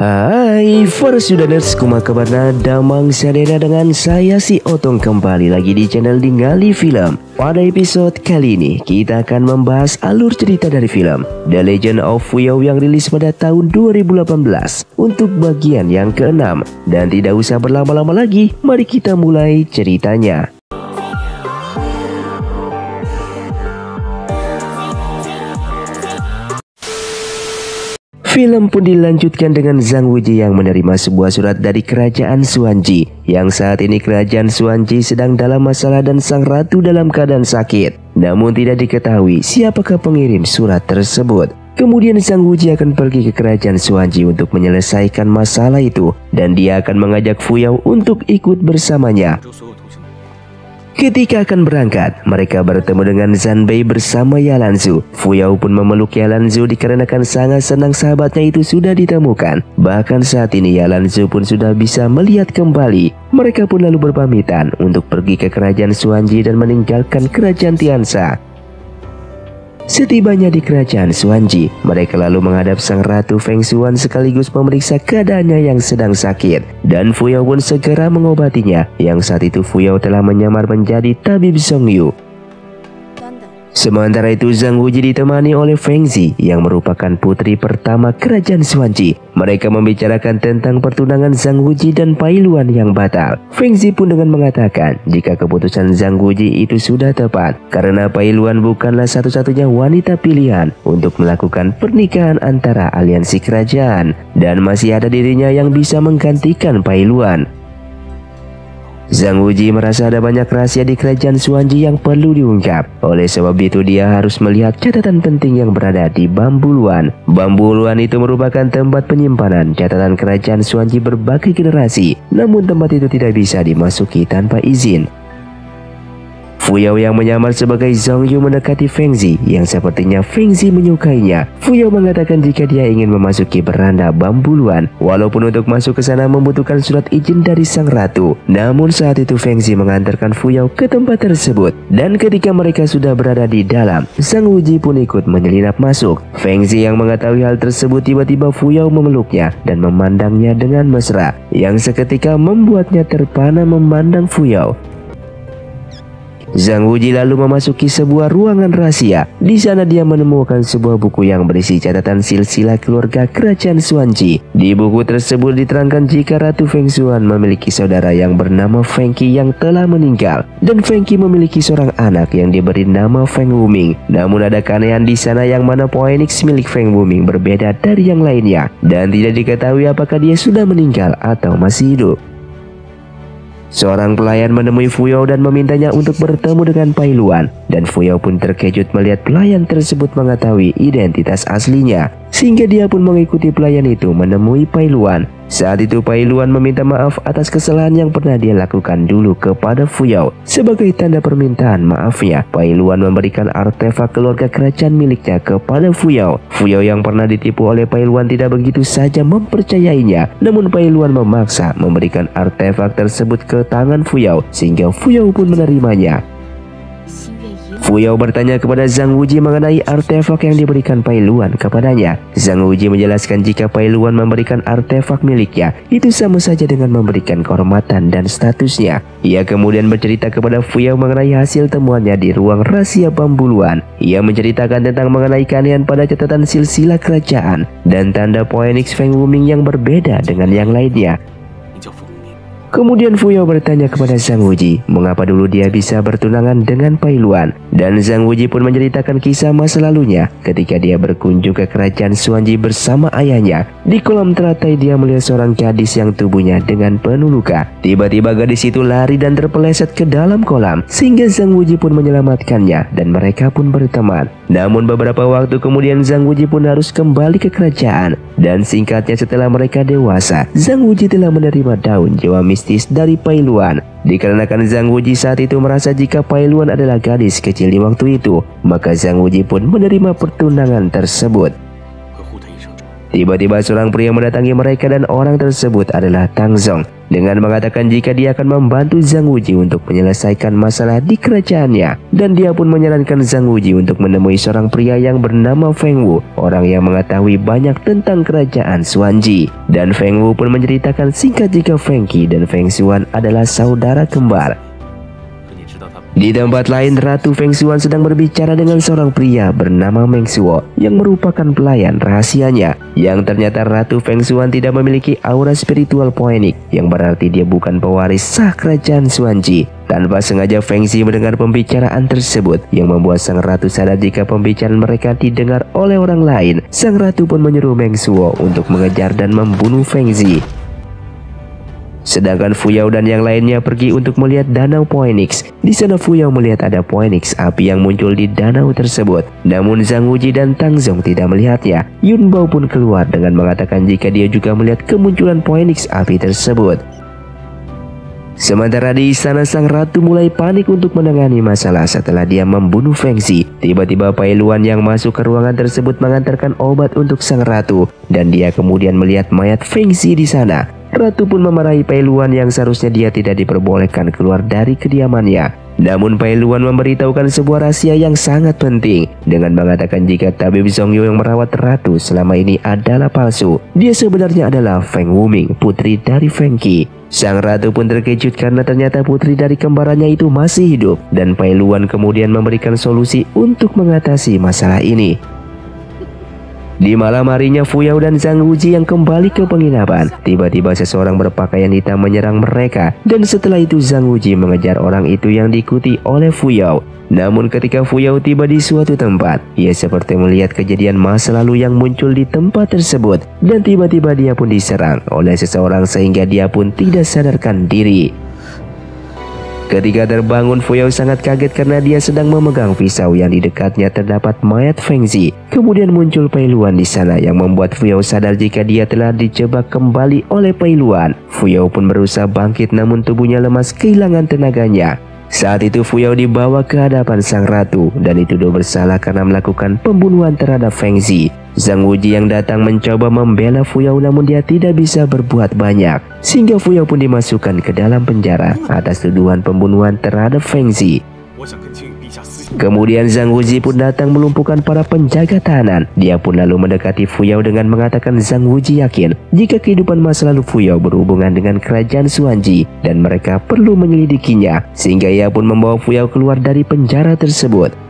Hai para Sudaners, kuma kabarna damang sadena dengan saya si Otong kembali lagi di channel Dingali Film. Pada episode kali ini kita akan membahas alur cerita dari film The Legend of Fuyao yang rilis pada tahun 2018 Untuk bagian yang keenam. Dan tidak usah berlama-lama lagi, mari kita mulai ceritanya Film pun dilanjutkan dengan Zhang Wuji yang menerima sebuah surat dari kerajaan Suanji yang saat ini kerajaan Suanji sedang dalam masalah dan sang ratu dalam keadaan sakit. Namun tidak diketahui siapakah pengirim surat tersebut. Kemudian Sang Wuji akan pergi ke kerajaan Suanji untuk menyelesaikan masalah itu dan dia akan mengajak Fuyao untuk ikut bersamanya. Ketika akan berangkat, mereka bertemu dengan Zanbei bersama Yalanzu. Fuyao pun memeluk Yalanzu dikarenakan sangat senang sahabatnya itu sudah ditemukan. Bahkan saat ini Yalanzu pun sudah bisa melihat kembali. Mereka pun lalu berpamitan untuk pergi ke kerajaan Suanji dan meninggalkan kerajaan Tiansa. Setibanya di kerajaan Suanji, mereka lalu menghadap sang ratu Feng Xuan sekaligus memeriksa keadaannya yang sedang sakit. Dan Fuyao pun segera mengobatinya, yang saat itu Fuyao telah menyamar menjadi tabib Song Yu. Sementara itu Zhang Wuji ditemani oleh Feng Zi yang merupakan putri pertama kerajaan Suanji. Mereka membicarakan tentang pertunangan Zhang Wuji dan Pai Luan yang batal. Feng Zi pun dengan mengatakan jika keputusan Zhang Wuji itu sudah tepat karena Pai Luan bukanlah satu-satunya wanita pilihan untuk melakukan pernikahan antara aliansi kerajaan dan masih ada dirinya yang bisa menggantikan Pai Luan. Zhang Wuji merasa ada banyak rahasia di kerajaan Suanji yang perlu diungkap. Oleh sebab itu dia harus melihat catatan penting yang berada di Bambu Luan. Bambu Luan itu merupakan tempat penyimpanan catatan kerajaan Suanji berbagai generasi. Namun tempat itu tidak bisa dimasuki tanpa izin. Fuyao yang menyamar sebagai Zhong Yu mendekati Feng Zi yang sepertinya Feng Zi menyukainya. Fuyao mengatakan jika dia ingin memasuki beranda bambu luan, walaupun untuk masuk ke sana membutuhkan surat izin dari sang ratu. Namun saat itu Feng Zi mengantarkan Fuyao ke tempat tersebut dan ketika mereka sudah berada di dalam, Sang Wuji pun ikut menyelinap masuk. Feng Zi yang mengetahui hal tersebut tiba-tiba Fuyao memeluknya dan memandangnya dengan mesra yang seketika membuatnya terpana memandang Fuyao. Zhang Wuji lalu memasuki sebuah ruangan rahasia. Di sana dia menemukan sebuah buku yang berisi catatan silsilah keluarga kerajaan Suanji. Di buku tersebut diterangkan jika Ratu Feng Xuan memiliki saudara yang bernama Feng Qi yang telah meninggal dan Feng Qi memiliki seorang anak yang diberi nama Feng Wuming. Namun ada keanehan di sana yang mana Phoenix milik Feng Wuming berbeda dari yang lainnya dan tidak diketahui apakah dia sudah meninggal atau masih hidup. Seorang pelayan menemui Fuyao dan memintanya untuk bertemu dengan Pai Luan dan Fuyao pun terkejut melihat pelayan tersebut mengetahui identitas aslinya sehingga dia pun mengikuti pelayan itu menemui Pai Luan. Saat itu Pai Luan meminta maaf atas kesalahan yang pernah dia lakukan dulu kepada Fuyao. Sebagai tanda permintaan maafnya, Pai Luan memberikan artefak keluarga kerajaan miliknya kepada Fuyao. Fuyao yang pernah ditipu oleh Pai Luan tidak begitu saja mempercayainya, namun Pai Luan memaksa memberikan artefak tersebut ke tangan Fuyao sehingga Fuyao pun menerimanya. Fuyao bertanya kepada Zhang Wuji mengenai artefak yang diberikan Pai Luan kepadanya. Zhang Wuji menjelaskan jika Pai Luan memberikan artefak miliknya, itu sama saja dengan memberikan kehormatan dan statusnya. Ia kemudian bercerita kepada Fuyao mengenai hasil temuannya di ruang rahasia Bambu Luan. Ia menceritakan tentang mengenai keanehan pada catatan silsilah kerajaan dan tanda Phoenix Feng Wuming yang berbeda dengan yang lainnya. Kemudian Fuyao bertanya kepada Zhang Wuji mengapa dulu dia bisa bertunangan dengan Pai Luan dan Zhang Wuji pun menceritakan kisah masa lalunya ketika dia berkunjung ke kerajaan Suanji bersama ayahnya. Di kolam teratai dia melihat seorang gadis yang tubuhnya dengan penuh luka. Tiba-tiba gadis itu lari dan terpeleset ke dalam kolam sehingga Zhang Wuji pun menyelamatkannya dan mereka pun berteman. Namun beberapa waktu kemudian Zhang Wuji pun harus kembali ke kerajaan dan singkatnya setelah mereka dewasa, Zhang Wuji telah menerima daun jiwa mistis dari Pai Luan. Dikarenakan Zhang Wuji saat itu merasa jika Pai Luan adalah gadis kecil di waktu itu, maka Zhang Wuji pun menerima pertunangan tersebut. Tiba-tiba seorang pria mendatangi mereka dan orang tersebut adalah Tang Zong dengan mengatakan jika dia akan membantu Zhang Wuji untuk menyelesaikan masalah di kerajaannya. Dan dia pun menyarankan Zhang Wuji untuk menemui seorang pria yang bernama Feng Wu orang yang mengetahui banyak tentang kerajaan Xuanji dan Feng Wu pun menceritakan singkat jika Feng Qi dan Feng Xuan adalah saudara kembar di tempat lain, Ratu Feng Xuan sedang berbicara dengan seorang pria bernama Meng Shuo yang merupakan pelayan rahasianya. Yang ternyata Ratu Feng Xuan tidak memiliki aura spiritual poenik yang berarti dia bukan pewaris sah kerajaan Xuanji. Tanpa sengaja Feng Xi mendengar pembicaraan tersebut yang membuat sang ratu sadar jika pembicaraan mereka didengar oleh orang lain. Sang ratu pun menyuruh Meng Shuo untuk mengejar dan membunuh Feng Xi. Sedangkan Fuyao dan yang lainnya pergi untuk melihat danau Phoenix. Di sana Fuyao melihat ada Phoenix api yang muncul di danau tersebut. Namun Zhang Wuji dan Tang Zong tidak melihatnya. Yun Bao pun keluar dengan mengatakan jika dia juga melihat kemunculan Phoenix api tersebut. Sementara di istana sang ratu mulai panik untuk menangani masalah setelah dia membunuh Feng Xi. Tiba-tiba Pailuan yang masuk ke ruangan tersebut mengantarkan obat untuk sang ratu dan dia kemudian melihat mayat Feng Xi di sana. Ratu pun memarahi Pailuan yang seharusnya dia tidak diperbolehkan keluar dari kediamannya. Namun Pailuan memberitahukan sebuah rahasia yang sangat penting dengan mengatakan jika tabib Zhongyu yang merawat ratu selama ini adalah palsu. Dia sebenarnya adalah Feng Wuming, putri dari Feng Qi. Sang ratu pun terkejut karena ternyata putri dari kembarannya itu masih hidup dan Pailuan kemudian memberikan solusi untuk mengatasi masalah ini. Di malam harinya Fuyao dan Zhang Wuji yang kembali ke penginapan. Tiba-tiba seseorang berpakaian hitam menyerang mereka dan setelah itu Zhang Wuji mengejar orang itu yang diikuti oleh Fuyao. Namun ketika Fuyao tiba di suatu tempat, ia seperti melihat kejadian masa lalu yang muncul di tempat tersebut dan tiba-tiba dia pun diserang oleh seseorang sehingga dia pun tidak sadarkan diri. Ketika terbangun, Fuyao sangat kaget karena dia sedang memegang pisau yang di dekatnya terdapat mayat Feng Zi. Kemudian muncul Pailuan di sana yang membuat Fuyao sadar jika dia telah dijebak kembali oleh Pailuan. Fuyao pun berusaha bangkit namun tubuhnya lemas kehilangan tenaganya. Saat itu Fuyao dibawa ke hadapan sang ratu dan dituduh bersalah karena melakukan pembunuhan terhadap Feng Zi. Zhang Wuji yang datang mencoba membela Fuyao namun dia tidak bisa berbuat banyak. Sehingga Fuyao pun dimasukkan ke dalam penjara atas tuduhan pembunuhan terhadap Feng Zi. Kemudian Zhang Wuji pun datang melumpuhkan para penjaga tahanan. Dia pun lalu mendekati Fuyao dengan mengatakan Zhang Wuji yakin jika kehidupan masa lalu Fuyao berhubungan dengan kerajaan Suanji dan mereka perlu menyelidikinya. Sehingga ia pun membawa Fuyao keluar dari penjara tersebut.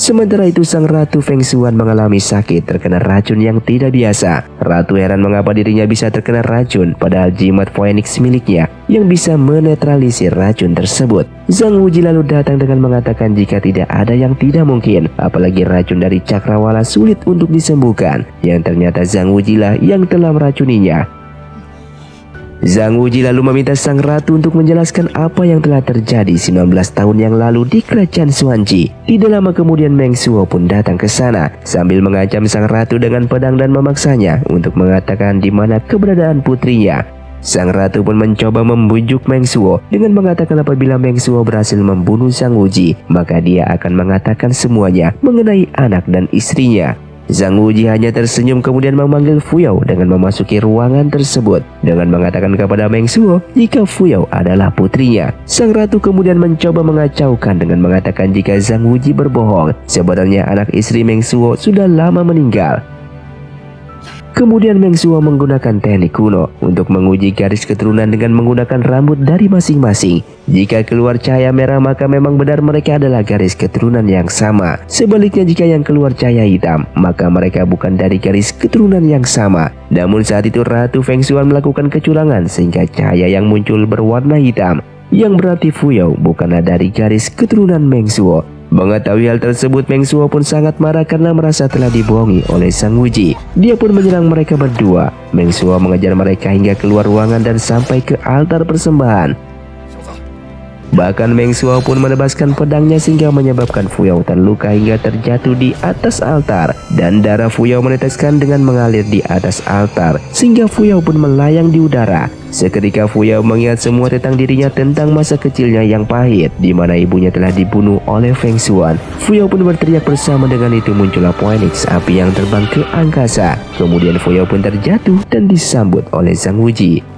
Sementara itu sang Ratu Feng Xuan mengalami sakit terkena racun yang tidak biasa. Ratu heran mengapa dirinya bisa terkena racun padahal jimat Phoenix miliknya yang bisa menetralisir racun tersebut. Zhang Wuji lalu datang dengan mengatakan jika tidak ada yang tidak mungkin, apalagi racun dari Cakrawala sulit untuk disembuhkan. Yang ternyata Zhang Wuji lah yang telah meracuninya. Zhang Wuji lalu meminta sang ratu untuk menjelaskan apa yang telah terjadi 19 tahun yang lalu di kerajaan Suanji. Tidak lama kemudian Meng Shuo pun datang ke sana sambil mengancam sang ratu dengan pedang dan memaksanya untuk mengatakan di mana keberadaan putrinya. Sang ratu pun mencoba membujuk Meng Shuo dengan mengatakan apabila Meng Shuo berhasil membunuh Sang Wuji, maka dia akan mengatakan semuanya mengenai anak dan istrinya. Zhang Wuji hanya tersenyum kemudian memanggil Fuyao dengan memasuki ruangan tersebut dengan mengatakan kepada Meng Shuo jika Fuyao adalah putrinya. Sang ratu kemudian mencoba mengacaukan dengan mengatakan jika Zhang Wuji berbohong. Sebenarnya anak istri Meng Shuo sudah lama meninggal. Kemudian Meng Shuo menggunakan teknik kuno untuk menguji garis keturunan dengan menggunakan rambut dari masing-masing. Jika keluar cahaya merah maka memang benar mereka adalah garis keturunan yang sama. Sebaliknya jika yang keluar cahaya hitam maka mereka bukan dari garis keturunan yang sama. Namun saat itu Ratu Feng Xuan melakukan kecurangan sehingga cahaya yang muncul berwarna hitam. Yang berarti Fuyao bukanlah dari garis keturunan Meng Shuo. Mengetahui hal tersebut, Meng Shuo pun sangat marah karena merasa telah dibohongi oleh Sang Wuji. Dia pun menyerang mereka berdua. Meng Shuo mengejar mereka hingga keluar ruangan dan sampai ke altar persembahan. Bahkan Meng Shuo pun menebaskan pedangnya sehingga menyebabkan Fuyao terluka hingga terjatuh di atas altar dan darah Fuyao meneteskan dengan mengalir di atas altar sehingga Fuyao pun melayang di udara. Seketika Fuyao mengingat semua tentang dirinya tentang masa kecilnya yang pahit di mana ibunya telah dibunuh oleh Feng Xuan. Fuyao pun berteriak bersama dengan itu muncullah Phoenix api yang terbang ke angkasa. Kemudian Fuyao pun terjatuh dan disambut oleh Zhang Wuji.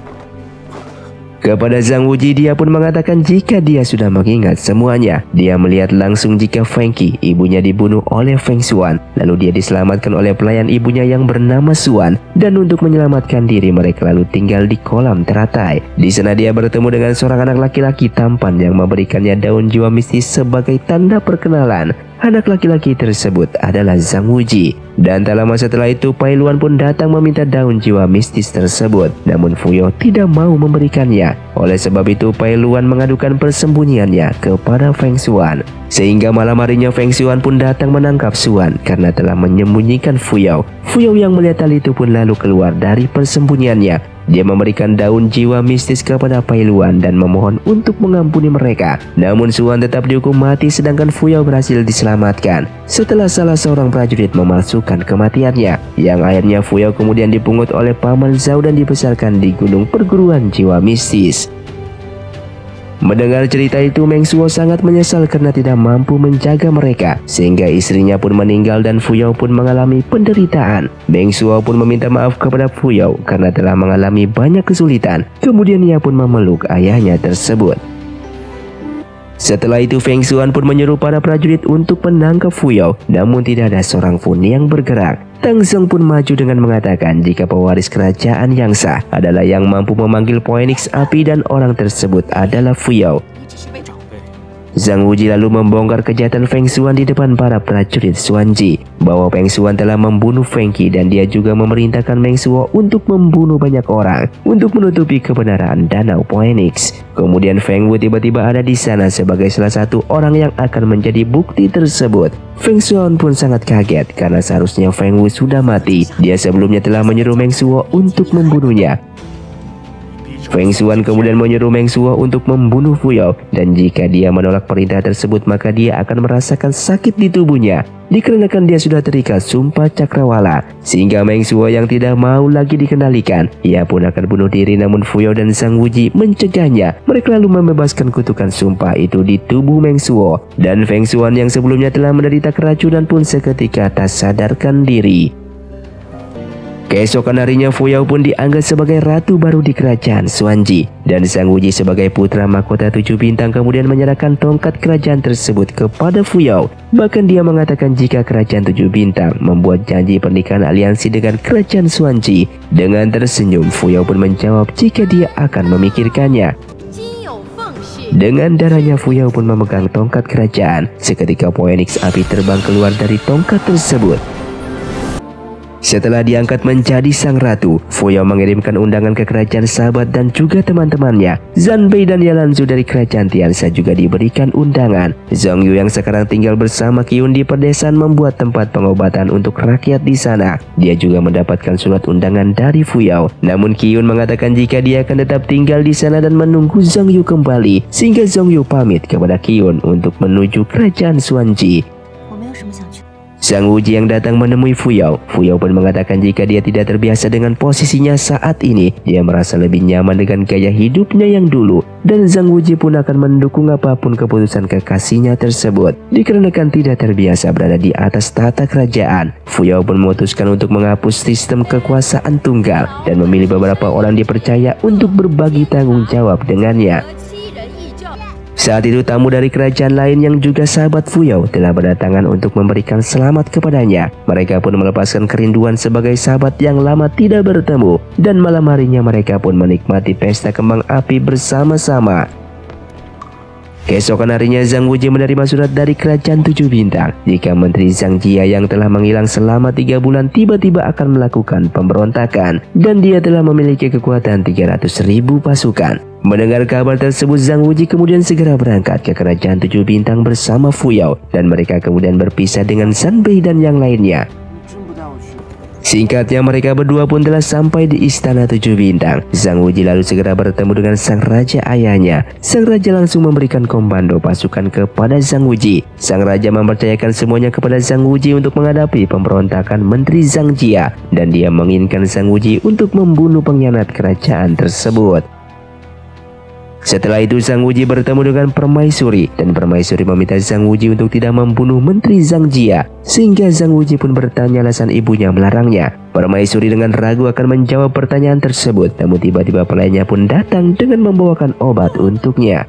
Kepada Zhang Wuji dia pun mengatakan jika dia sudah mengingat semuanya. Dia melihat langsung jika Feng Qi ibunya dibunuh oleh Feng Xuan. Lalu dia diselamatkan oleh pelayan ibunya yang bernama Xuan. Dan untuk menyelamatkan diri mereka lalu tinggal di kolam teratai. Di sana dia bertemu dengan seorang anak laki-laki tampan yang memberikannya daun jiwa mistis sebagai tanda perkenalan. Anak laki-laki tersebut adalah Zhang Wuji. Dan tak lama setelah itu Pailuan pun datang meminta daun jiwa mistis tersebut. Namun Fuyo tidak mau memberikannya. Oleh sebab itu Pailuan mengadukan persembunyiannya kepada Feng Xuan. Sehingga malam harinya Feng Xuan pun datang menangkap Xuan karena telah menyembunyikan Fuyao. Fuyao yang melihat hal itu pun lalu keluar dari persembunyiannya dia memberikan daun jiwa mistis kepada Pailuan dan memohon untuk mengampuni mereka. Namun Suan tetap dihukum mati sedangkan Fuyao berhasil diselamatkan. Setelah salah seorang prajurit memalsukan kematiannya, yang akhirnya Fuyao kemudian dipungut oleh Paman Zhao dan dibesarkan di gunung perguruan jiwa mistis. Mendengar cerita itu, Meng Suo sangat menyesal karena tidak mampu menjaga mereka, sehingga istrinya pun meninggal dan Fuyao pun mengalami penderitaan. Meng Suo pun meminta maaf kepada Fuyao karena telah mengalami banyak kesulitan. Kemudian ia pun memeluk ayahnya tersebut. Setelah itu Feng Xuan pun menyuruh para prajurit untuk menangkap Fuyao, namun tidak ada seorang pun yang bergerak. Tang Zhong pun maju dengan mengatakan jika pewaris kerajaan yang sah adalah yang mampu memanggil Phoenix api dan orang tersebut adalah Fuyao. Zhang Wuji lalu membongkar kejahatan Feng Xuan di depan para prajurit Xuanji bahwa Feng Xuan telah membunuh Feng Qi dan dia juga memerintahkan Meng Shuo untuk membunuh banyak orang untuk menutupi kebenaran Danau Phoenix. Kemudian Feng Wu tiba-tiba ada di sana sebagai salah satu orang yang akan menjadi bukti tersebut. Feng Xuan pun sangat kaget karena seharusnya Feng Wu sudah mati. Dia sebelumnya telah menyuruh Meng Shuo untuk membunuhnya. Feng Xuan kemudian menyuruh Meng Shuo untuk membunuh Fuyao dan jika dia menolak perintah tersebut maka dia akan merasakan sakit di tubuhnya dikarenakan dia sudah terikat sumpah cakrawala. Sehingga Meng Shuo yang tidak mau lagi dikendalikan ia pun akan bunuh diri. Namun Fuyao dan Sang Wuji mencegahnya. Mereka lalu membebaskan kutukan sumpah itu di tubuh Meng Shuo dan Feng Xuan yang sebelumnya telah menderita keracunan pun seketika tak sadarkan diri Keesokan harinya Fuyao pun dianggap sebagai ratu baru di kerajaan Suanji dan Sang Wuji sebagai putra mahkota tujuh bintang kemudian menyerahkan tongkat kerajaan tersebut kepada Fuyao. Bahkan dia mengatakan jika kerajaan tujuh bintang membuat janji pernikahan aliansi dengan kerajaan Suanji. Dengan tersenyum Fuyao pun menjawab jika dia akan memikirkannya. Dengan darahnya Fuyao pun memegang tongkat kerajaan. Seketika Phoenix api terbang keluar dari tongkat tersebut. Setelah diangkat menjadi sang ratu, Foya mengirimkan undangan ke kerajaan sahabat dan juga teman-temannya. Zanbei dan Yalanzu dari kerajaan Tianxia juga diberikan undangan. Zhong Yu yang sekarang tinggal bersama Qiyun di pedesaan membuat tempat pengobatan untuk rakyat di sana. Dia juga mendapatkan surat undangan dari Fuyao. Namun Qiyun mengatakan jika dia akan tetap tinggal di sana dan menunggu Zhong Yu kembali. Sehingga Zhong Yu pamit kepada Qiyun untuk menuju kerajaan Suanji. Sang Wuji yang datang menemui Fuyao. Fuyao pun mengatakan jika dia tidak terbiasa dengan posisinya saat ini, dia merasa lebih nyaman dengan gaya hidupnya yang dulu. Dan Zhang Wuji pun akan mendukung apa pun keputusan kekasihnya tersebut. Dikarenakan tidak terbiasa berada di atas tata kerajaan, Fuyao pun memutuskan untuk menghapus sistem kekuasaan tunggal dan memilih beberapa orang dipercaya untuk berbagi tanggung jawab dengannya. Saat itu tamu dari kerajaan lain yang juga sahabat Fuyao telah berdatangan untuk memberikan selamat kepadanya. Mereka pun melepaskan kerinduan sebagai sahabat yang lama tidak bertemu. Dan malam harinya mereka pun menikmati pesta kembang api bersama-sama. Keesokan harinya Zhang Wuji menerima surat dari kerajaan tujuh bintang jika Menteri Zhang Jia yang telah menghilang selama tiga bulan tiba-tiba akan melakukan pemberontakan dan dia telah memiliki kekuatan 300 ribu pasukan. Mendengar kabar tersebut Zhang Wuji kemudian segera berangkat ke kerajaan tujuh bintang bersama Fuyao dan mereka kemudian berpisah dengan San Bei dan yang lainnya. Singkatnya mereka berdua pun telah sampai di istana tujuh bintang. Sang Wuji lalu segera bertemu dengan sang raja ayahnya. Sang raja langsung memberikan komando pasukan kepada Sang Wuji. Sang raja mempercayakan semuanya kepada Sang Wuji untuk menghadapi pemberontakan Menteri Zhang Jia dan dia menginginkan Sang Wuji untuk membunuh pengkhianat kerajaan tersebut. Setelah itu Sang Wuji bertemu dengan Permaisuri dan Permaisuri meminta Sang Wuji untuk tidak membunuh Menteri Zhang Jia sehingga Sang Wuji pun bertanya alasan ibunya melarangnya. Permaisuri dengan ragu akan menjawab pertanyaan tersebut namun tiba-tiba pelayannya pun datang dengan membawakan obat untuknya.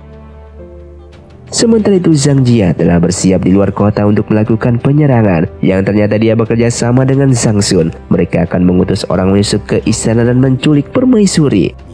Sementara itu Zhang Jia telah bersiap di luar kota untuk melakukan penyerangan yang ternyata dia bekerja sama dengan Zhang Sun. Mereka akan mengutus orang menyusup ke istana dan menculik permaisuri.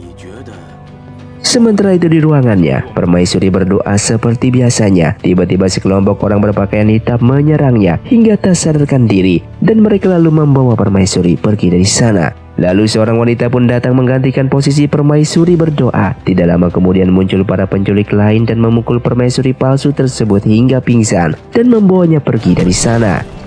Sementara itu di ruangannya, permaisuri berdoa seperti biasanya. Tiba-tiba sekelompok orang berpakaian hitam menyerangnya hingga tak sadarkan diri dan mereka lalu membawa permaisuri pergi dari sana. Lalu seorang wanita pun datang menggantikan posisi permaisuri berdoa. Tidak lama kemudian muncul para penculik lain dan memukul permaisuri palsu tersebut hingga pingsan dan membawanya pergi dari sana.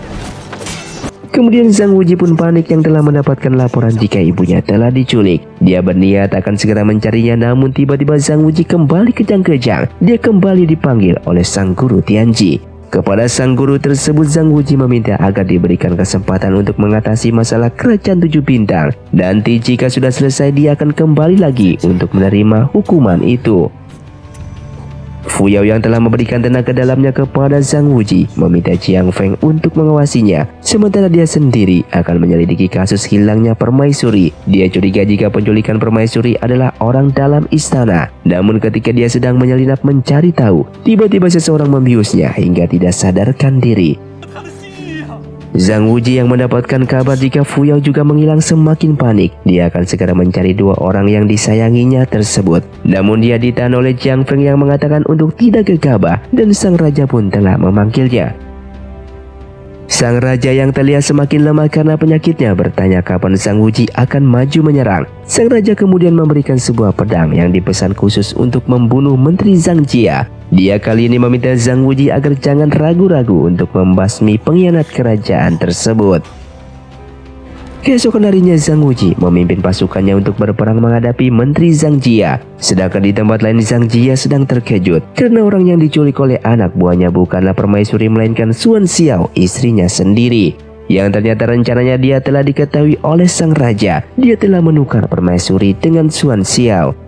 Kemudian Sang Wuji pun panik yang telah mendapatkan laporan jika ibunya telah diculik. Dia berniat akan segera mencarinya namun tiba-tiba Sang Wuji kembali kejang-kejang. Dia kembali dipanggil oleh sang guru Tianji. Kepada sang guru tersebut Sang Wuji meminta agar diberikan kesempatan untuk mengatasi masalah kerajaan tujuh bintang. Nanti jika sudah selesai dia akan kembali lagi untuk menerima hukuman itu. Fu Yao yang telah memberikan tenaga dalamnya kepada Zhang Wuji meminta Jiang Feng untuk mengawasinya, sementara dia sendiri akan menyelidiki kasus hilangnya permaisuri. Dia curiga jika penculikan permaisuri adalah orang dalam istana. Namun ketika dia sedang menyelinap mencari tahu, tiba-tiba seseorang membiusnya hingga tidak sadarkan diri. Zhang Wuji yang mendapatkan kabar jika Fu Yao juga menghilang semakin panik. Dia akan segera mencari dua orang yang disayanginya tersebut. Namun dia ditahan oleh Jiang Feng yang mengatakan untuk tidak gegabah dan sang raja pun telah memanggilnya. Sang raja yang terlihat semakin lemah karena penyakitnya bertanya kapan Sang Wuji akan maju menyerang. Sang raja kemudian memberikan sebuah pedang yang dipesan khusus untuk membunuh Menteri Zhang Jia. Dia kali ini meminta Zhang Wuji agar jangan ragu-ragu untuk membasmi pengkhianat kerajaan tersebut. Keesokan harinya Zhang Wuji memimpin pasukannya untuk berperang menghadapi Menteri Zhang Jia. Sedangkan di tempat lain Zhang Jia sedang terkejut karena orang yang diculik oleh anak buahnya bukanlah permaisuri melainkan Suan Xiao, istrinya sendiri. Yang ternyata rencananya dia telah diketahui oleh sang raja. Dia telah menukar permaisuri dengan Suan Xiao.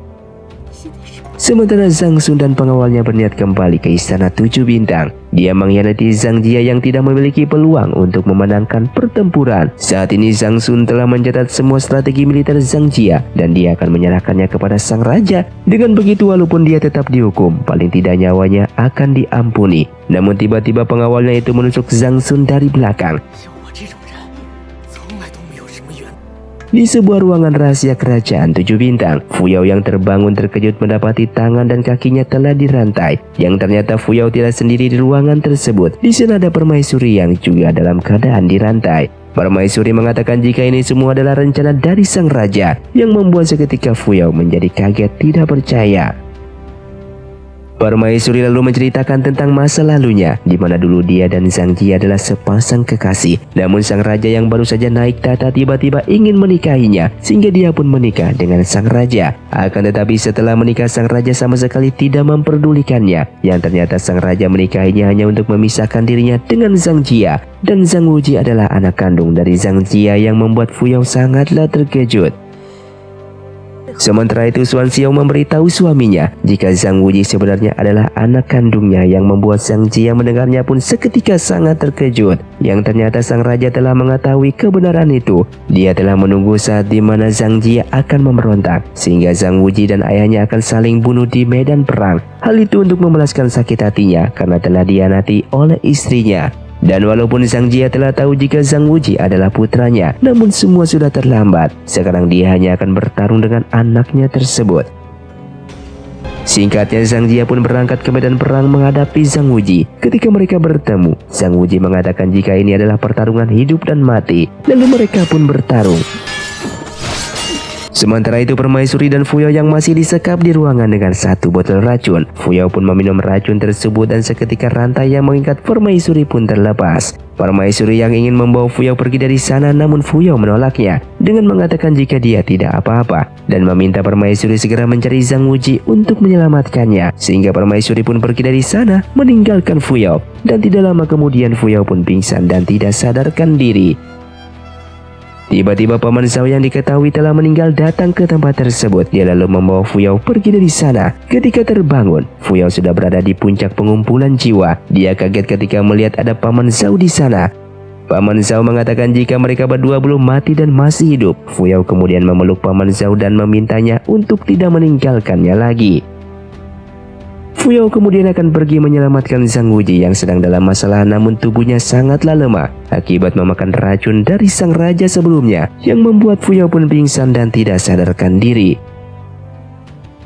Sementara Zhang Sun dan pengawalnya berniat kembali ke istana tujuh bintang. Dia mengkhianati Zhang Jia yang tidak memiliki peluang untuk memenangkan pertempuran. Saat ini Zhang Sun telah mencatat semua strategi militer Zhang Jia dan dia akan menyerahkannya kepada sang raja. Dengan begitu walaupun dia tetap dihukum, paling tidak nyawanya akan diampuni. Namun tiba-tiba pengawalnya itu menusuk Zhang Sun dari belakang. Di sebuah ruangan rahasia kerajaan tujuh bintang, Fuyao yang terbangun terkejut mendapati tangan dan kakinya telah dirantai. Yang ternyata Fuyao tidak sendiri di ruangan tersebut. Di sana ada permaisuri yang juga dalam keadaan dirantai. Permaisuri mengatakan jika ini semua adalah rencana dari sang raja yang membuat seketika Fuyao menjadi kaget tidak percaya. Permaisuri lalu menceritakan tentang masa lalunya, di mana dulu dia dan Zhang Ji adalah sepasang kekasih. Namun sang raja yang baru saja naik tata tiba-tiba ingin menikahinya, sehingga dia pun menikah dengan sang raja. Akan tetapi setelah menikah sang raja sama sekali tidak memperdulikannya, yang ternyata sang raja menikahinya hanya untuk memisahkan dirinya dengan Zhang Jia. Dan Zhang Wuji adalah anak kandung dari Zhang Jia yang membuat Fuyao sangatlah terkejut. Sementara itu Suan Xiao memberitahu suaminya jika Zhang Wuji sebenarnya adalah anak kandungnya yang membuat Zhang Jia mendengarnya pun seketika sangat terkejut. Yang ternyata sang raja telah mengetahui kebenaran itu. Dia telah menunggu saat di mana Zhang Jia akan memberontak sehingga Zhang Wuji dan ayahnya akan saling bunuh di medan perang. Hal itu untuk memelaskan sakit hatinya karena telah dianati oleh istrinya. Dan walaupun Sang Jia telah tahu jika Sang Wuji adalah putranya, namun semua sudah terlambat. Sekarang dia hanya akan bertarung dengan anaknya tersebut. Singkatnya Sang Jia pun berangkat ke medan perang menghadapi Sang Wuji. Ketika mereka bertemu, Sang Wuji mengatakan jika ini adalah pertarungan hidup dan mati. Lalu mereka pun bertarung. Sementara itu permaisuri dan Fuyao yang masih disekap di ruangan dengan satu botol racun. Fuyao pun meminum racun tersebut dan seketika rantai yang mengikat permaisuri pun terlepas. Permaisuri yang ingin membawa Fuyao pergi dari sana namun Fuyao menolaknya dengan mengatakan jika dia tidak apa-apa dan meminta permaisuri segera mencari Zhang Wuji untuk menyelamatkannya sehingga permaisuri pun pergi dari sana meninggalkan Fuyao dan tidak lama kemudian Fuyao pun pingsan dan tidak sadarkan diri. Tiba-tiba paman Zhao yang diketahui telah meninggal datang ke tempat tersebut. Dia lalu membawa Fuyao pergi dari sana. Ketika terbangun, Fuyao sudah berada di puncak pengumpulan jiwa. Dia kaget ketika melihat ada paman Zhao di sana. Paman Zhao mengatakan jika mereka berdua belum mati dan masih hidup. Fuyao kemudian memeluk paman Zhao dan memintanya untuk tidak meninggalkannya lagi. Fuyao kemudian akan pergi menyelamatkan Sang Wuji yang sedang dalam masalah namun tubuhnya sangatlah lemah akibat memakan racun dari sang raja sebelumnya yang membuat Fuyao pun pingsan dan tidak sadarkan diri.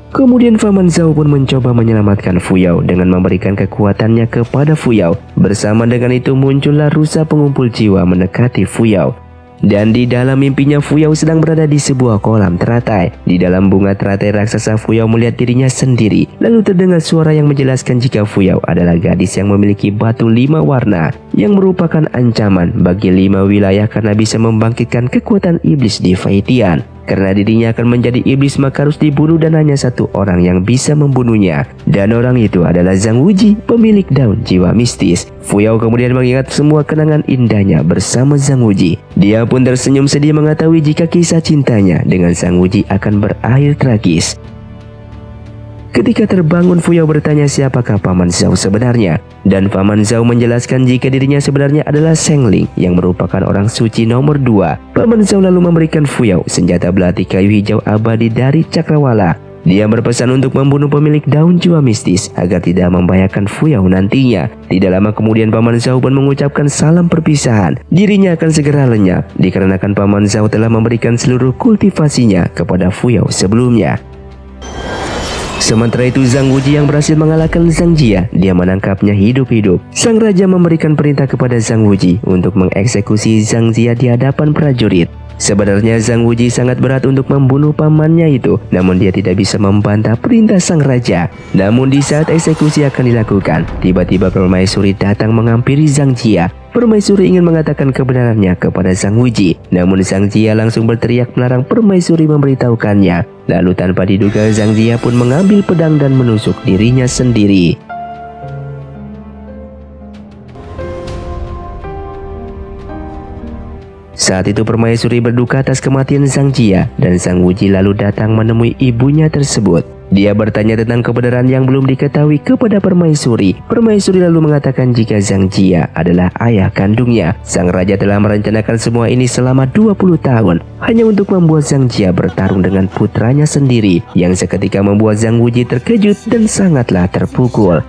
Kemudian Paman Zhao pun mencoba menyelamatkan Fuyao dengan memberikan kekuatannya kepada Fuyao. Bersama dengan itu muncullah rusa pengumpul jiwa mendekati Fuyao. Dan di dalam mimpinya Fuyao sedang berada di sebuah kolam teratai. Di dalam bunga teratai raksasa Fuyao melihat dirinya sendiri. Lalu terdengar suara yang menjelaskan jika Fuyao adalah gadis yang memiliki batu lima warna. Yang merupakan ancaman bagi lima wilayah karena bisa membangkitkan kekuatan iblis di Faitian. Karena dirinya akan menjadi iblis maka harus dibunuh dan hanya satu orang yang bisa membunuhnya. Dan orang itu adalah Zhang Wuji, pemilik daun jiwa mistis. Fuyao kemudian mengingat semua kenangan indahnya bersama Zhang Wuji. Dia pun tersenyum sedih mengetahui jika kisah cintanya dengan Zhang Wuji akan berakhir tragis. Ketika terbangun Fuyao bertanya siapakah Paman Zhao sebenarnya dan Paman Zhao menjelaskan jika dirinya sebenarnya adalah Seng Ling yang merupakan orang suci nomor dua. Paman Zhao lalu memberikan Fuyao senjata belati kayu hijau abadi dari Cakrawala. Dia berpesan untuk membunuh pemilik daun jiwa mistis agar tidak membahayakan Fuyao nantinya. Tidak lama kemudian Paman Zhao pun mengucapkan salam perpisahan. Dirinya akan segera lenyap dikarenakan Paman Zhao telah memberikan seluruh kultivasinya kepada Fuyao sebelumnya. Sementara itu Zhang Wuji yang berhasil mengalahkan Zhang Jia, dia menangkapnya hidup-hidup. Sang raja memberikan perintah kepada Zhang Wuji untuk mengeksekusi Zhang Jia di hadapan prajurit. Sebenarnya Zhang Wuji sangat berat untuk membunuh pamannya itu, namun dia tidak bisa membantah perintah sang raja. Namun di saat eksekusi akan dilakukan, tiba-tiba permaisuri datang menghampiri Zhang Jia Permaisuri ingin mengatakan kebenarannya kepada Sang Wuji, namun Sang Jia langsung berteriak melarang Permaisuri memberitahukannya. Lalu tanpa diduga Sang Jia pun mengambil pedang dan menusuk dirinya sendiri. Saat itu Permaisuri berduka atas kematian Sang Jia dan Sang Wuji lalu datang menemui ibunya tersebut. Dia bertanya tentang kebenaran yang belum diketahui kepada permaisuri. Permaisuri lalu mengatakan jika Zhang Jia adalah ayah kandungnya. Sang raja telah merencanakan semua ini selama 20 tahun hanya untuk membuat Zhang Jia bertarung dengan putranya sendiri yang seketika membuat Zhang Wuji terkejut dan sangatlah terpukul.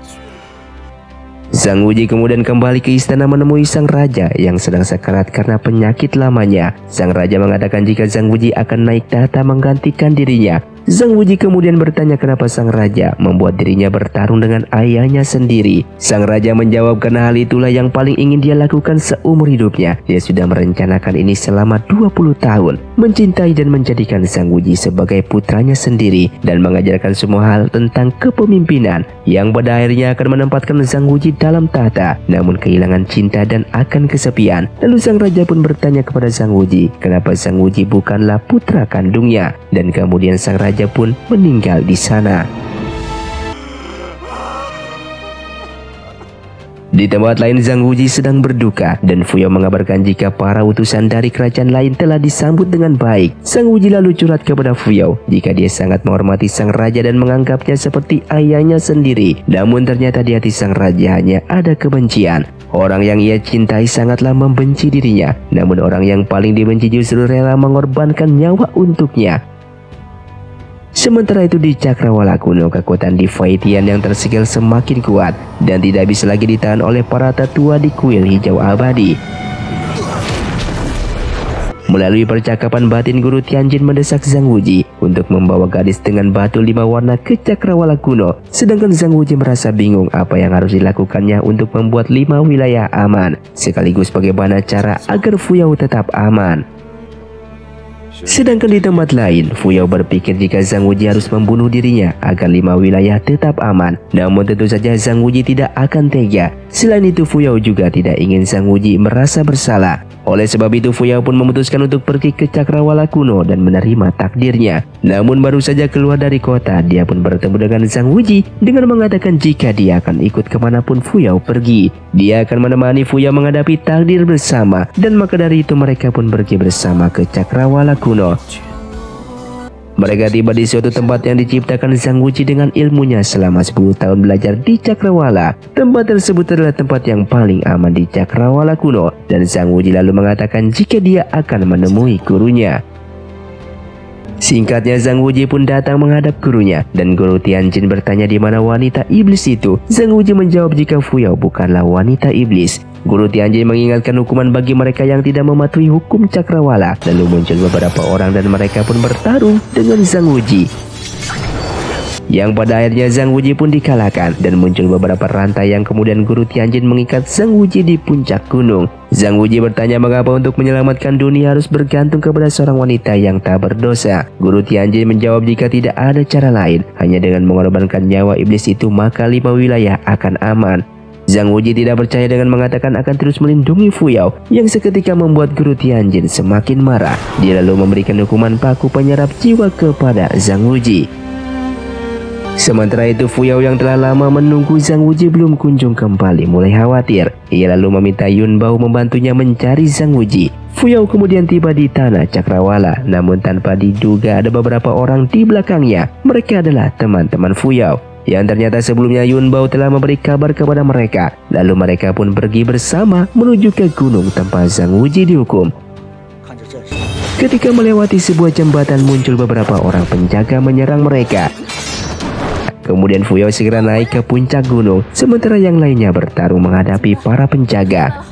Sang Wuji kemudian kembali ke istana menemui sang raja yang sedang sekarat karena penyakit lamanya. Sang raja mengatakan jika Sang Wuji akan naik tahta menggantikan dirinya Sang Wuji kemudian bertanya kenapa sang raja membuat dirinya bertarung dengan ayahnya sendiri. Sang raja menjawab karena hal itulah yang paling ingin dia lakukan seumur hidupnya. Dia sudah merencanakan ini selama 20 tahun. Mencintai dan menjadikan Sang Wuji sebagai putranya sendiri. Dan mengajarkan semua hal tentang kepemimpinan. Yang pada akhirnya akan menempatkan Sang Wuji dalam tahta. Namun kehilangan cinta dan akan kesepian. Lalu sang raja pun bertanya kepada Sang Wuji. Kenapa Sang Wuji bukanlah putra kandungnya. Dan kemudian sang raja pun meninggal di sana. Di tempat lain Zhang Wuji sedang berduka dan Fuyao mengabarkan jika para utusan dari kerajaan lain telah disambut dengan baik. Sang Wuji lalu curhat kepada Fuyao jika dia sangat menghormati sang raja dan menganggapnya seperti ayahnya sendiri. Namun ternyata di hati sang raja hanya ada kebencian. Orang yang ia cintai sangatlah membenci dirinya. Namun orang yang paling dibenci justru rela mengorbankan nyawa untuknya. Sementara itu di Cakrawala kuno kekuatan di Faitian yang tersegel semakin kuat dan tidak bisa lagi ditahan oleh para tetua di kuil hijau abadi. Melalui percakapan batin Guru Tianjin mendesak Zhang Wuji untuk membawa gadis dengan batu lima warna ke Cakrawala kuno. Sedangkan Zhang Wuji merasa bingung apa yang harus dilakukannya untuk membuat lima wilayah aman. Sekaligus bagaimana cara agar Fuyao tetap aman. Sedangkan di tempat lain, Fuyao berpikir jika Zhang Wuji harus membunuh dirinya agar lima wilayah tetap aman. Namun tentu saja Zhang Wuji tidak akan tega. Selain itu Fuyao juga tidak ingin Zhang Wuji merasa bersalah. Oleh sebab itu Fuyao pun memutuskan untuk pergi ke Cakrawala kuno dan menerima takdirnya. Namun baru saja keluar dari kota, dia pun bertemu dengan Zhang Wuji dengan mengatakan jika dia akan ikut ke mana pun Fuyao pergi. Dia akan menemani Fuyao menghadapi takdir bersama dan maka dari itu mereka pun pergi bersama ke Cakrawala kuno. Mereka tiba di suatu tempat yang diciptakan Zhang Wuji dengan ilmunya selama 10 tahun belajar di Cakrawala. Tempat tersebut adalah tempat yang paling aman di Cakrawala kuno dan Zhang Wuji lalu mengatakan jika dia akan menemui gurunya. Singkatnya Zhang Wuji pun datang menghadap gurunya dan guru Tianjin bertanya di mana wanita iblis itu. Zhang Wuji menjawab jika Fuyao bukanlah wanita iblis. Guru Tianjin mengingatkan hukuman bagi mereka yang tidak mematuhi hukum cakrawala. Lalu muncul beberapa orang dan mereka pun bertarung dengan Zhang Wuji yang pada akhirnya Zhang Wuji pun dikalahkan dan muncul beberapa rantai yang kemudian Guru Tianjin mengikat Zhang Wuji di puncak gunung. Zhang Wuji bertanya mengapa untuk menyelamatkan dunia harus bergantung kepada seorang wanita yang tak berdosa. Guru Tianjin menjawab jika tidak ada cara lain, hanya dengan mengorbankan nyawa iblis itu maka lima wilayah akan aman. Zhang Wuji tidak percaya dengan mengatakan akan terus melindungi Fuyao yang seketika membuat Guru Tianjin semakin marah. Dia lalu memberikan hukuman paku penyerap jiwa kepada Zhang Wuji. Sementara itu Fuyao yang telah lama menunggu Zhang Wuji belum kunjung kembali mulai khawatir. Ia lalu meminta Yun Bao membantunya mencari Zhang Wuji. Fuyao kemudian tiba di tanah Cakrawala namun tanpa diduga ada beberapa orang di belakangnya. Mereka adalah teman-teman Fuyao yang ternyata sebelumnya Yun Bao telah memberi kabar kepada mereka. Lalu mereka pun pergi bersama menuju ke gunung tempat Zhang Wuji dihukum. Ketika melewati sebuah jembatan muncul beberapa orang penjaga menyerang mereka. Kemudian Fuyao segera naik ke puncak gunung, sementara yang lainnya bertarung menghadapi para penjaga.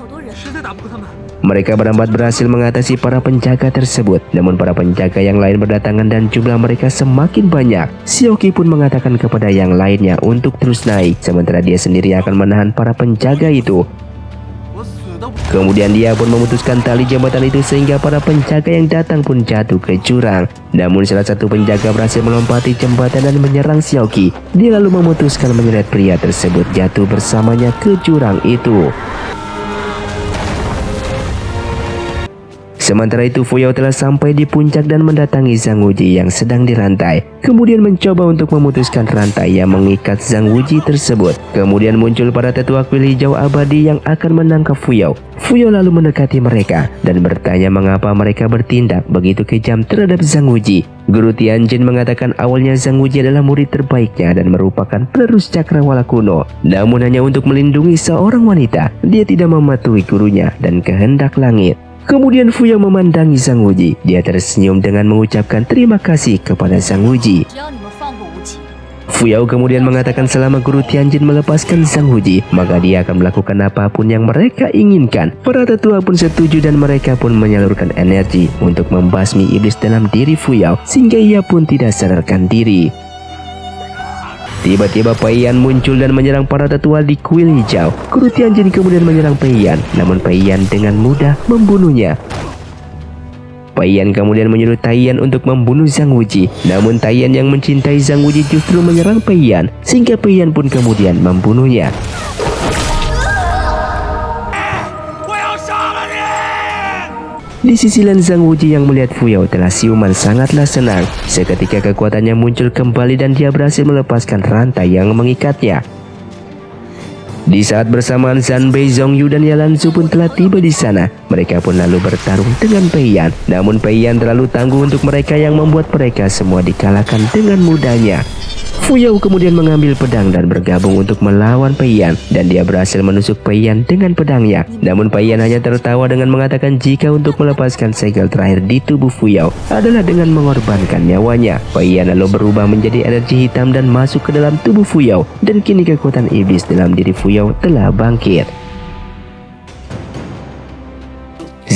Mereka berempat berhasil mengatasi para penjaga tersebut. Namun para penjaga yang lain berdatangan dan jumlah mereka semakin banyak. Xiaoqi pun mengatakan kepada yang lainnya untuk terus naik. Sementara dia sendiri akan menahan para penjaga itu. Kemudian dia pun memutuskan tali jembatan itu sehingga para penjaga yang datang pun jatuh ke jurang. Namun salah satu penjaga berhasil melompati jembatan dan menyerang Xiaoqi. Dia lalu memutuskan menyeret pria tersebut jatuh bersamanya ke jurang itu. Sementara itu Fuyao telah sampai di puncak dan mendatangi Zhang Wuji yang sedang dirantai. Kemudian mencoba untuk memutuskan rantai yang mengikat Zhang Wuji tersebut. Kemudian muncul para tetua kuil hijau abadi yang akan menangkap Fuyao. Fuyao lalu mendekati mereka dan bertanya mengapa mereka bertindak begitu kejam terhadap Zhang Wuji. Guru Tianjin mengatakan awalnya Zhang Wuji adalah murid terbaiknya dan merupakan penerus cakrawala kuno. Namun hanya untuk melindungi seorang wanita, dia tidak mematuhi gurunya dan kehendak langit. Kemudian Fuyao memandangi Sang Wuji. Dia tersenyum dengan mengucapkan terima kasih kepada Sang Wuji. Fuyao kemudian mengatakan selama guru Tianjin melepaskan Sang Wuji, maka dia akan melakukan apa pun yang mereka inginkan. Para tetua pun setuju dan mereka pun menyalurkan energi untuk membasmi iblis dalam diri Fuyao sehingga ia pun tidak sadarkan diri. Tiba-tiba Peiyan muncul dan menyerang para tetua di kuil hijau. Guru Tianjin kemudian menyerang Peiyan, namun Peiyan dengan mudah membunuhnya. Peiyan kemudian menyuruh Taiyan untuk membunuh Zhang Wuji. Namun Taiyan yang mencintai Zhang Wuji justru menyerang Peiyan, sehingga Peiyan pun kemudian membunuhnya. Di sisi lain Zhang Wuji yang melihat Fuyao telah siuman sangatlah senang. Seketika kekuatannya muncul kembali dan dia berhasil melepaskan rantai yang mengikatnya. Di saat bersamaan Zhan Bei, Zhongyu dan Yalan Zu pun telah tiba di sana. Mereka pun lalu bertarung dengan Pei Yan. Namun Pei Yan terlalu tangguh untuk mereka yang membuat mereka semua dikalahkan dengan mudahnya. Fuyao kemudian mengambil pedang dan bergabung untuk melawan Peiyan dan dia berhasil menusuk Peiyan dengan pedangnya. Namun Peiyan hanya tertawa dengan mengatakan jika untuk melepaskan segel terakhir di tubuh Fuyao adalah dengan mengorbankan nyawanya. Peiyan lalu berubah menjadi energi hitam dan masuk ke dalam tubuh Fuyao dan kini kekuatan iblis dalam diri Fuyao telah bangkit.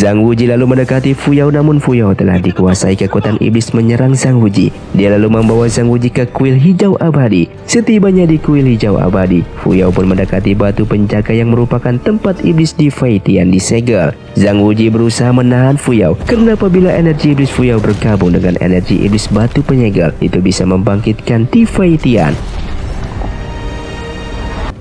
Zhang Wuji lalu mendekati Fuyao namun Fuyao telah dikuasai kekuatan iblis menyerang Zhang Wuji. Dia lalu membawa Zhang Wuji ke kuil hijau abadi. Setibanya di kuil hijau abadi, Fuyao pun mendekati batu penjaga yang merupakan tempat iblis di Faitian disegel. Zhang Wuji berusaha menahan Fuyao karena apabila energi iblis Fuyao bergabung dengan energi iblis batu penyegel itu bisa membangkitkan Tifaitian.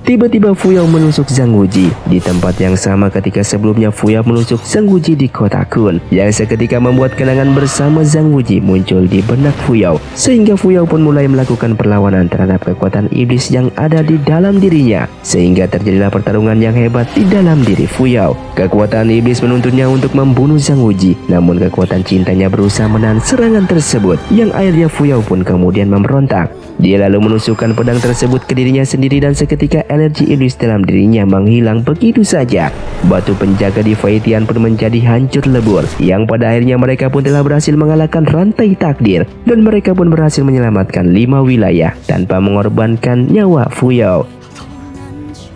Tiba-tiba Fuyao menusuk Zhang Wuji di tempat yang sama ketika sebelumnya Fuyao menusuk Zhang Wuji di kota Kun yang seketika membuat kenangan bersama Zhang Wuji muncul di benak Fuyao sehingga Fuyao pun mulai melakukan perlawanan terhadap kekuatan iblis yang ada di dalam dirinya sehingga terjadilah pertarungan yang hebat di dalam diri Fuyao. Kekuatan iblis menuntutnya untuk membunuh Zhang Wuji namun kekuatan cintanya berusaha menahan serangan tersebut yang akhirnya Fuyao pun kemudian memberontak. Dia lalu menusukkan pedang tersebut ke dirinya sendiri dan seketika energi iblis dalam dirinya menghilang begitu saja. Batu penjaga di Faitian pun menjadi hancur lebur, yang pada akhirnya mereka pun telah berhasil mengalahkan rantai takdir, dan mereka pun berhasil menyelamatkan lima wilayah tanpa mengorbankan nyawa Fuyao.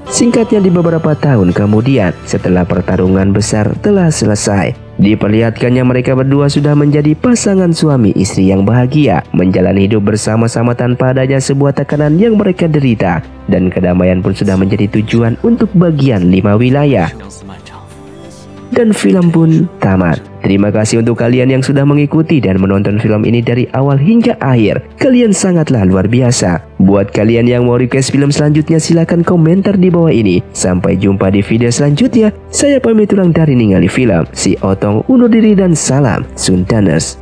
Singkatnya di beberapa tahun kemudian, setelah pertarungan besar telah selesai, Diperlihatkannya mereka berdua sudah menjadi pasangan suami istri yang bahagia, menjalani hidup bersama-sama tanpa adanya sebuah tekanan yang mereka derita, dan kedamaian pun sudah menjadi tujuan untuk bagian lima wilayah dan film pun tamat. Terima kasih untuk kalian yang sudah mengikuti dan menonton film ini dari awal hingga akhir. Kalian sangatlah luar biasa. Buat kalian yang mau request film selanjutnya silahkan komentar di bawah ini. Sampai jumpa di video selanjutnya. Saya pamit ulang dari Ningali Film. Si Otong undur diri dan salam Sundaners.